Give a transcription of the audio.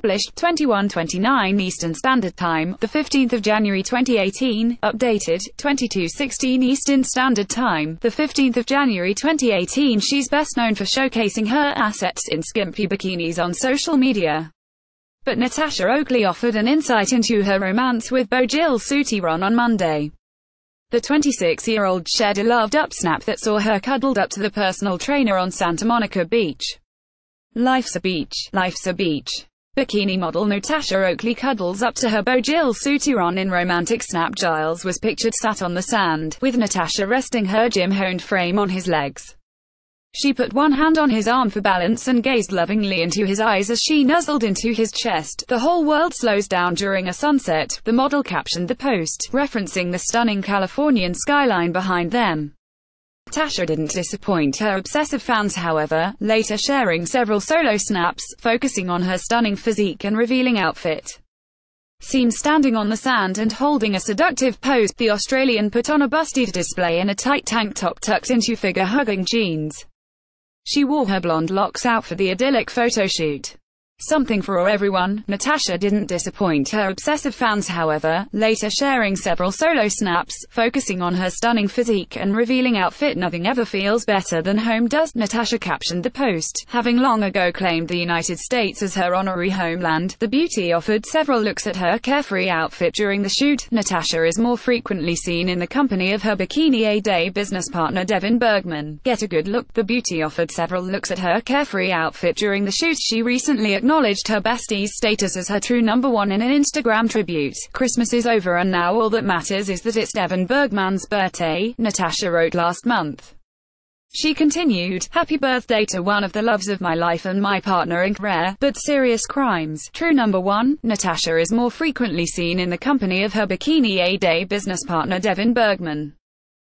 Published 21:29 Eastern Standard Time, the 15th of January 2018. Updated 22:16 Eastern Standard Time, the 15th of January 2018. She's best known for showcasing her assets in skimpy bikinis on social media. But Natasha Oakley offered an insight into her romance with beau Gilles Souteyrand on Monday. The 26-year-old shared a loved-up snap that saw her cuddled up to the personal trainer on Santa Monica Beach. Life's a beach, life's a beach. Bikini model Natasha Oakley cuddles up to her beau Gilles Souteyrand in romantic snap. Giles was pictured sat on the sand, with Natasha resting her gym-honed frame on his legs. She put one hand on his arm for balance and gazed lovingly into his eyes as she nuzzled into his chest. The whole world slows down during a sunset, the model captioned the post, referencing the stunning Californian skyline behind them. Tasha didn't disappoint her obsessive fans however, later sharing several solo snaps, focusing on her stunning physique and revealing outfit. Seen standing on the sand and holding a seductive pose, the Australian put on a busty display in a tight tank top tucked into figure-hugging jeans. She wore her blonde locks out for the idyllic photo shoot. Something for everyone, Natasha didn't disappoint her obsessive fans however, later sharing several solo snaps, focusing on her stunning physique and revealing outfit nothing ever feels better than home does, Natasha captioned the post. Having long ago claimed the United States as her honorary homeland, the beauty offered several looks at her carefree outfit during the shoot. Natasha is more frequently seen in the company of her Bikini A Day business partner Devin Brugman. Get a good look, the beauty offered several looks at her carefree outfit during the shoot. She recently acknowledged her bestie's status as her true number one in an Instagram tribute. Christmas is over and now all that matters is that it's Devin Brugman's birthday, Natasha wrote last month. She continued, Happy birthday to one of the loves of my life and my partner in rare, but serious crimes. True number one, Natasha is more frequently seen in the company of her Bikini A Day business partner Devin Brugman.